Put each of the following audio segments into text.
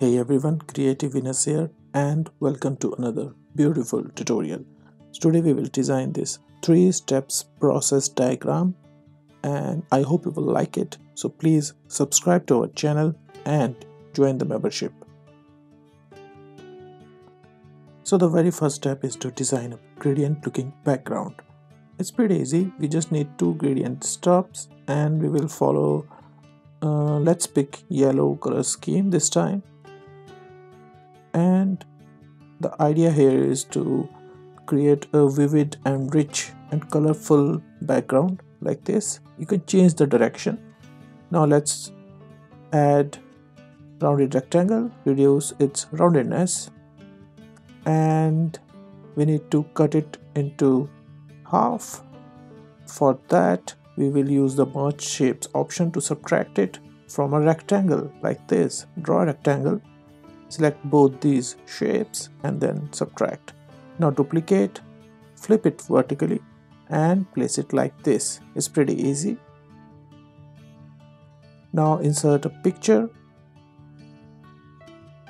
Hey everyone, Creative Venus here and welcome to another beautiful tutorial. Today we will design this three steps process diagram and I hope you will like it. So please subscribe to our channel and join the membership. So the very first step is to design a gradient looking background. It's pretty easy. We just need two gradient stops and we will follow uh, let's pick yellow color scheme this time and the idea here is to create a vivid and rich and colorful background like this. You can change the direction. Now let's add rounded rectangle reduce its roundedness. And we need to cut it into half. For that we will use the merge shapes option to subtract it from a rectangle like this. Draw a rectangle select both these shapes and then subtract. Now duplicate flip it vertically and place it like this. It's pretty easy. Now insert a picture.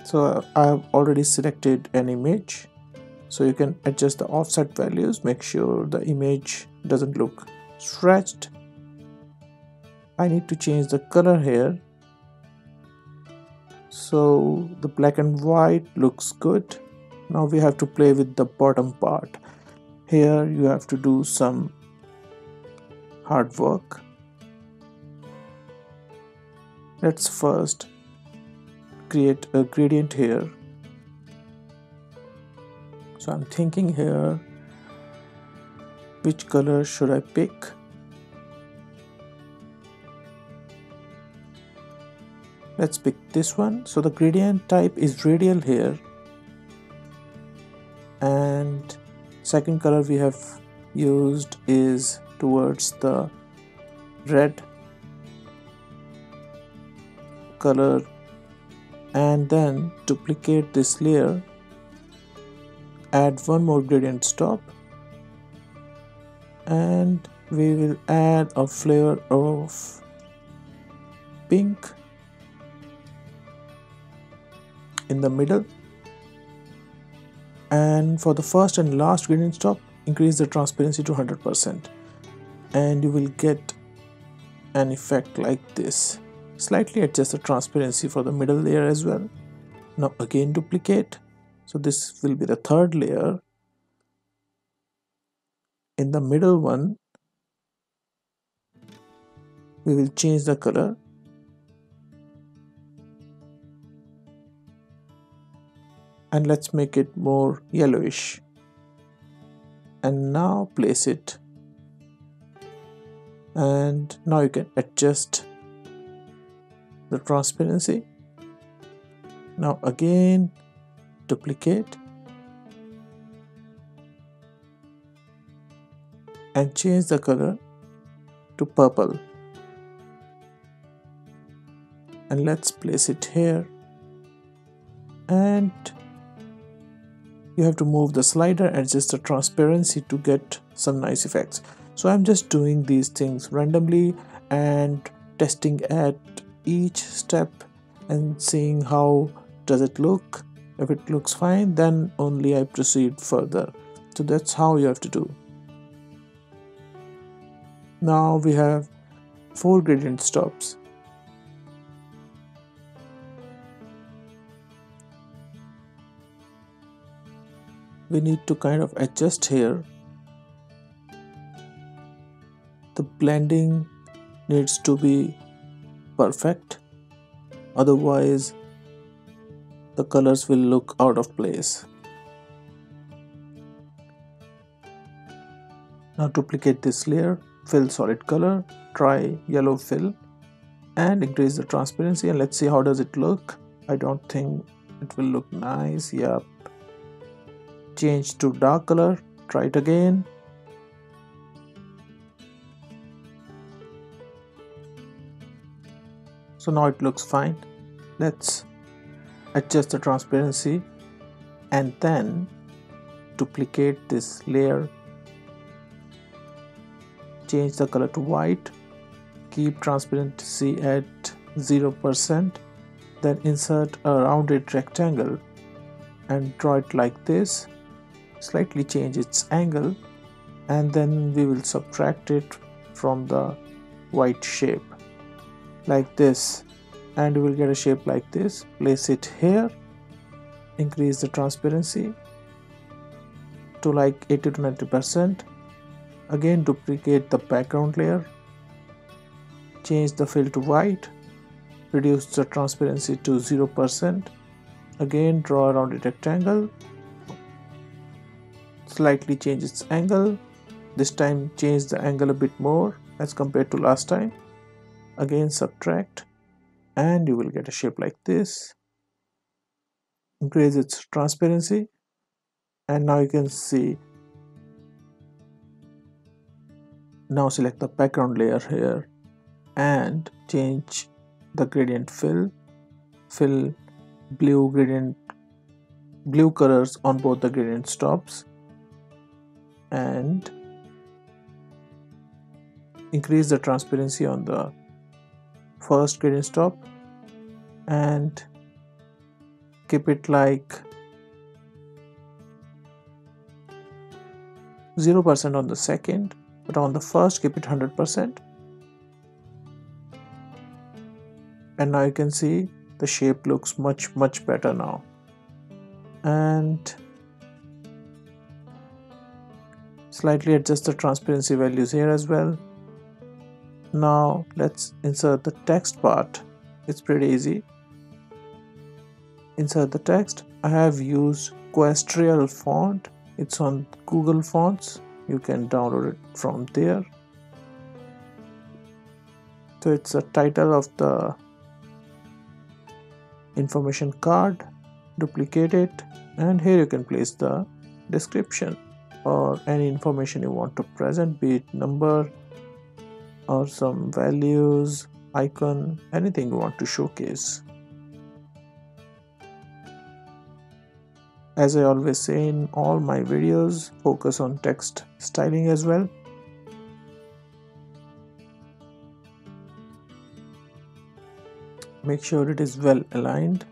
So I have already selected an image. So you can adjust the offset values make sure the image doesn't look stretched. I need to change the color here so the black and white looks good. Now we have to play with the bottom part. Here you have to do some hard work. Let's first create a gradient here. So I'm thinking here which color should I pick let's pick this one. So the gradient type is radial here. And second color we have used is towards the red color. And then duplicate this layer. Add one more gradient stop. And we will add a flavor of pink in the middle. And for the first and last gradient stop increase the transparency to 100% and you will get an effect like this. Slightly adjust the transparency for the middle layer as well. Now again duplicate. So this will be the third layer. In the middle one we will change the color and let's make it more yellowish. And now place it. And now you can adjust the transparency. Now again duplicate. And change the color to purple. And let's place it here. And you have to move the slider adjust the transparency to get some nice effects. So I'm just doing these things randomly and testing at each step and seeing how does it look. If it looks fine then only I proceed further. So that's how you have to do. Now we have four gradient stops we need to kind of adjust here. The blending needs to be perfect otherwise the colors will look out of place. Now duplicate this layer fill solid color try yellow fill and increase the transparency and let's see how does it look. I don't think it will look nice yep change to dark color. Try it again. So now it looks fine. Let's adjust the transparency and then duplicate this layer. Change the color to white. Keep transparency at 0% then insert a rounded rectangle and draw it like this slightly change its angle and then we will subtract it from the white shape like this. And we will get a shape like this. Place it here. Increase the transparency to like 80 to 90 percent. Again duplicate the background layer. Change the fill to white. Reduce the transparency to 0 percent. Again draw around a rectangle slightly change its angle. This time change the angle a bit more as compared to last time. Again subtract. And you will get a shape like this. Increase its transparency. And now you can see. Now select the background layer here. And change the gradient fill. Fill blue gradient blue colors on both the gradient stops and increase the transparency on the first gradient stop and keep it like 0% on the second but on the first keep it 100% and now you can see the shape looks much much better now. And slightly adjust the transparency values here as well. Now let's insert the text part. It's pretty easy. Insert the text. I have used Questrial font. It's on Google Fonts. You can download it from there. So it's the title of the information card. Duplicate it. And here you can place the description or any information you want to present be it number or some values icon anything you want to showcase. As I always say in all my videos focus on text styling as well. Make sure it is well aligned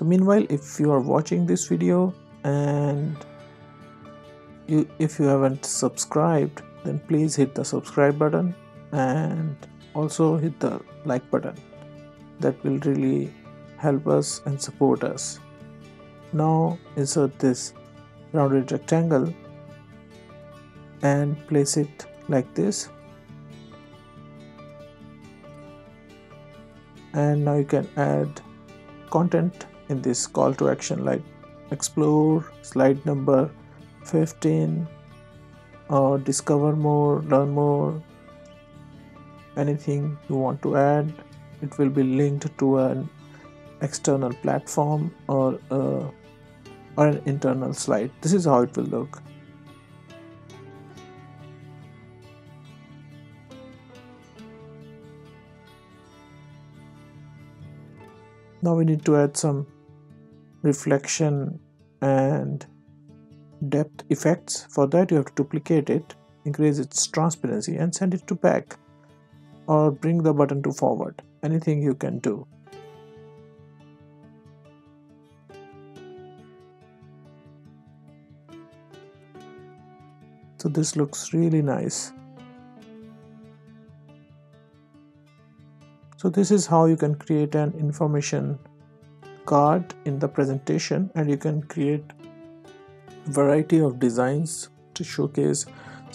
so meanwhile if you are watching this video and you if you haven't subscribed then please hit the subscribe button and also hit the like button. That will really help us and support us. Now insert this rounded rectangle and place it like this. And now you can add content in this call to action like explore slide number 15 or discover more learn more. Anything you want to add it will be linked to an external platform or, uh, or an internal slide. This is how it will look. Now we need to add some reflection and depth effects. For that you have to duplicate it increase its transparency and send it to back or bring the button to forward. Anything you can do. So this looks really nice. So this is how you can create an information card in the presentation and you can create variety of designs to showcase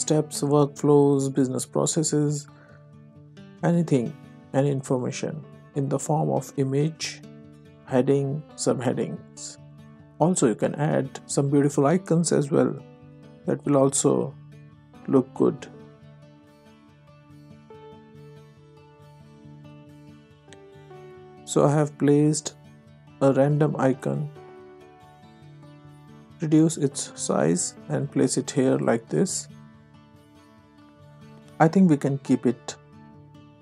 steps workflows business processes anything any information in the form of image heading subheadings. Also you can add some beautiful icons as well that will also look good. So I have placed a random icon. Reduce its size and place it here like this. I think we can keep it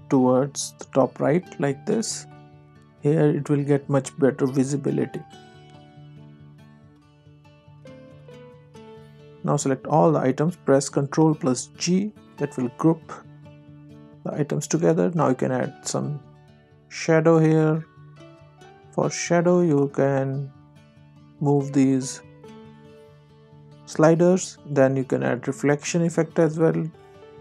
towards the top right like this. Here it will get much better visibility. Now select all the items press ctrl plus G that will group the items together. Now you can add some shadow here for shadow you can move these sliders then you can add reflection effect as well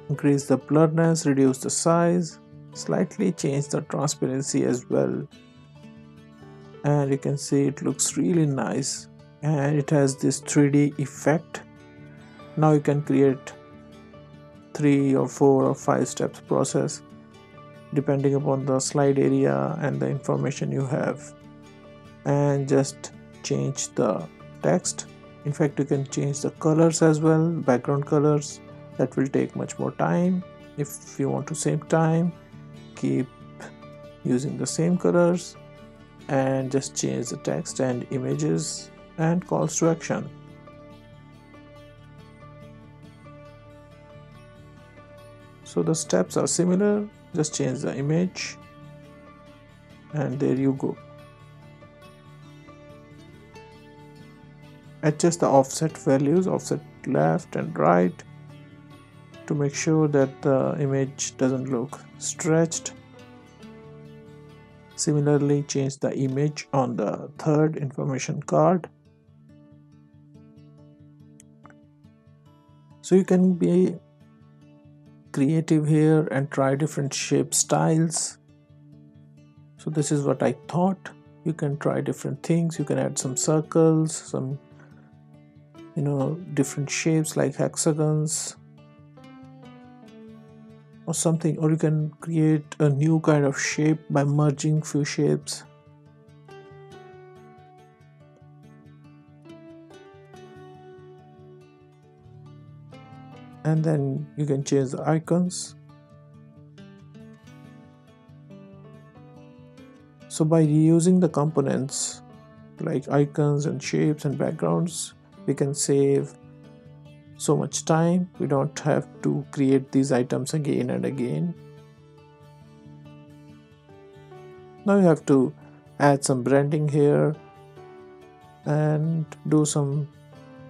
increase the blurriness reduce the size slightly change the transparency as well. And you can see it looks really nice and it has this 3d effect. Now you can create three or four or five steps process depending upon the slide area and the information you have and just change the text. In fact you can change the colors as well background colors. That will take much more time. If you want to save time keep using the same colors and just change the text and images and calls to action. So the steps are similar. Just change the image and there you go adjust the offset values offset left and right to make sure that the image doesn't look stretched. Similarly change the image on the third information card. So you can be creative here and try different shape styles. So this is what I thought. You can try different things. You can add some circles some you know different shapes like hexagons or something or you can create a new kind of shape by merging few shapes. And then you can change the icons. So by reusing the components like icons and shapes and backgrounds we can save so much time. We don't have to create these items again and again. Now you have to add some branding here and do some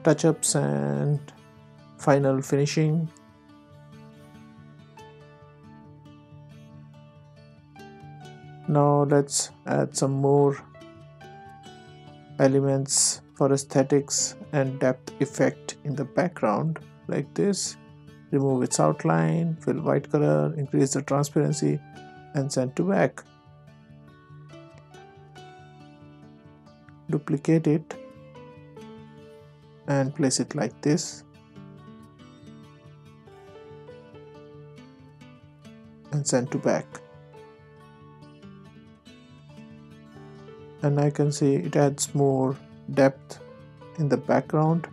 touch-ups and final finishing. Now let's add some more elements for aesthetics and depth effect in the background like this. Remove its outline fill white color increase the transparency and send to back duplicate it and place it like this. And send to back and I can see it adds more depth in the background.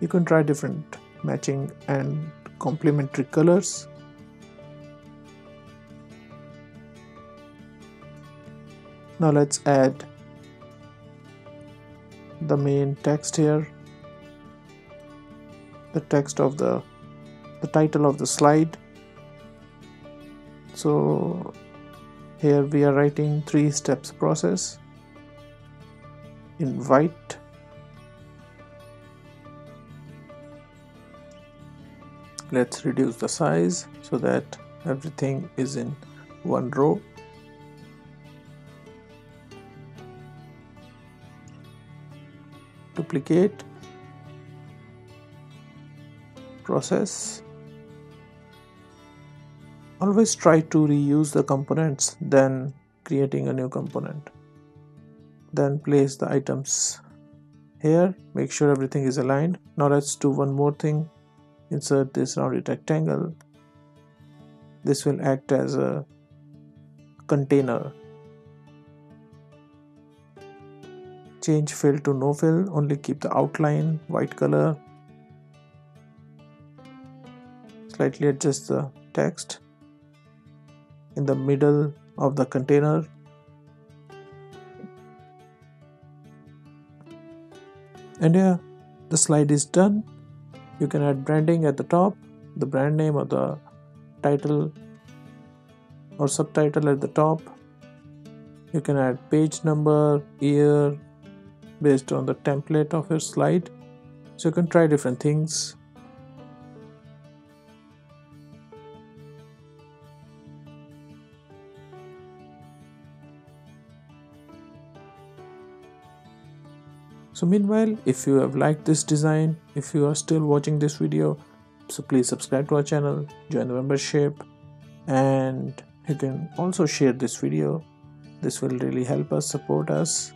You can try different matching and complementary colors. Now let's add the main text here. The text of the the title of the slide. So here we are writing three steps process. In white let's reduce the size so that everything is in one row. Duplicate. Process always try to reuse the components then creating a new component. Then place the items here make sure everything is aligned. Now let's do one more thing. Insert this rounded rectangle this will act as a container. Change fill to no fill only keep the outline white color. Slightly adjust the text in the middle of the container. And yeah the slide is done. You can add branding at the top the brand name or the title or subtitle at the top. You can add page number year based on the template of your slide. So you can try different things so meanwhile if you have liked this design if you are still watching this video so please subscribe to our channel join the membership and you can also share this video. This will really help us support us.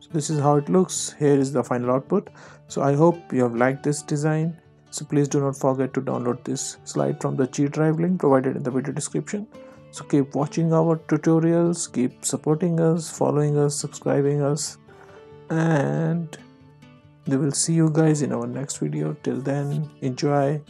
So this is how it looks. Here is the final output. So i hope you have liked this design. So please do not forget to download this slide from the g drive link provided in the video description so keep watching our tutorials keep supporting us following us subscribing us and we will see you guys in our next video. Till then enjoy